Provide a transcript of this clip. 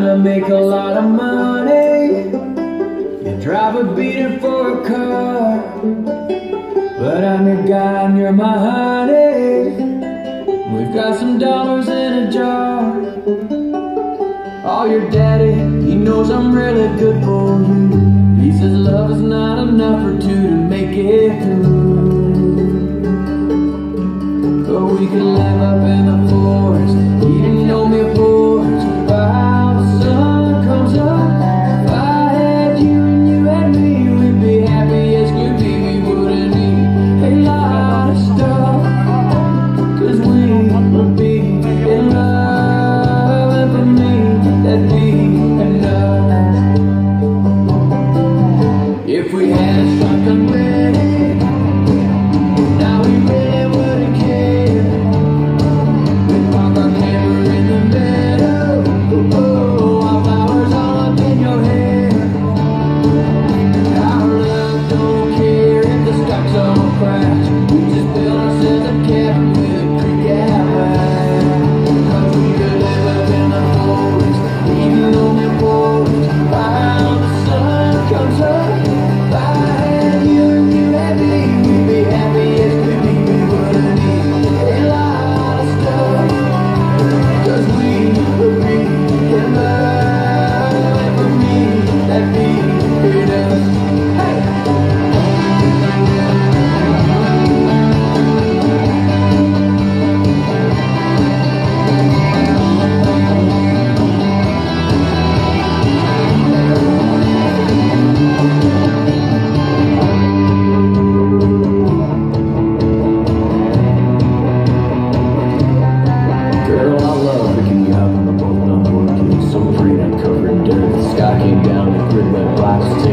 to make a lot of money. You drive a beater for a car. But I'm your guy and you're my honey. We've got some dollars in a jar. Oh, your daddy, he knows I'm really good for you. He says love is not enough for two to make it through. But we can live up in the forest, I love picking on the boat? On so pretty, I'm covered in dirt. The sky came down, the grid just take